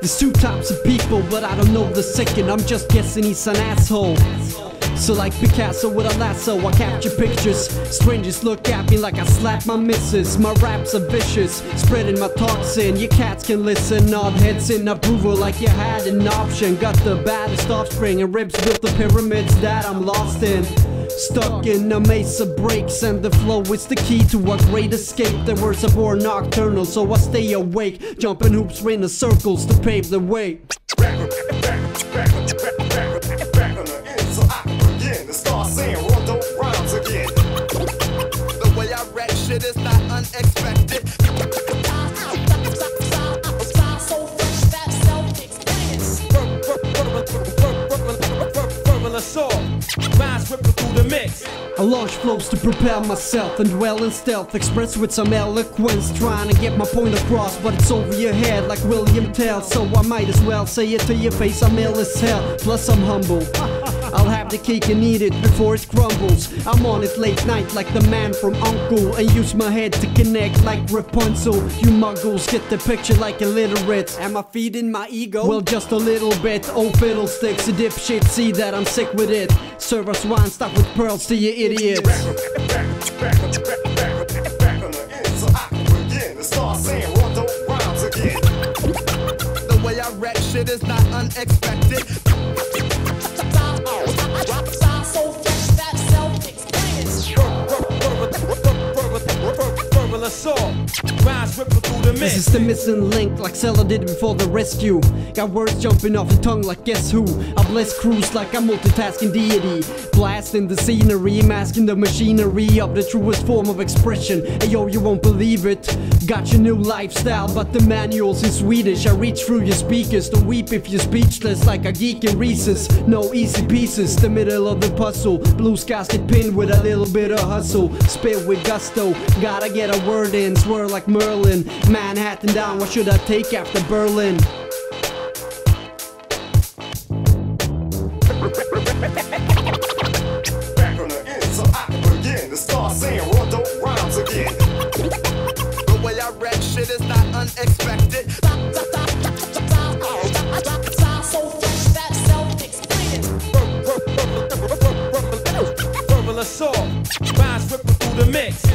There's two types of people, but I don't know the second. I'm just guessing he's an asshole. So like Picasso with a lasso, I capture pictures. Strangers look at me like I slap my missus. My raps are vicious, spreading my thoughts in. Your cats can listen, nod heads in approval like you had an option. Got the baddest offspring and Ribbs built the pyramids that I'm lost in. Stuck in a maze of breaks and the flow is the key to a great escape. The words are born nocturnal, so I stay awake, jumping hoops, in circles to pave the way. Shit is not unexpected. I launch flows to prepare myself and dwell in stealth. Express with some eloquence, trying to get my point across. But it's over your head like William Tell. So I might as well say it to your face. I'm ill as hell, plus I'm humble. I'll have the cake and eat it before it crumbles. I'm on it late night like the man from Uncle and use my head to connect like Rapunzel. You muggles get the picture like illiterate. Am I feeding my ego? Well, just a little bit. Oh, fiddlesticks, a dipshit, see that I'm sick with it. Serve us wine, stop with pearls to you idiots. Is not unexpected. This is the missing link, like Zelda did before the rescue. Got words jumping off the tongue, like guess who? I bless crews like a multitasking deity. Blasting the scenery, masking the machinery of the truest form of expression. Hey yo, you won't believe it. Got your new lifestyle, but the manual's in Swedish. I reach through your speakers, don't weep if you're speechless, like a geek in recess. No easy pieces, the middle of the puzzle. Blue skies get pinned with a little bit of hustle. Spit with gusto, gotta get a word in, swirl like Merlin. Manhattan down, what should I take after Berlin? Back on the I begin to start saying rhymes again. the way I shit is not unexpected. Assault, rhymes ripping through the mix.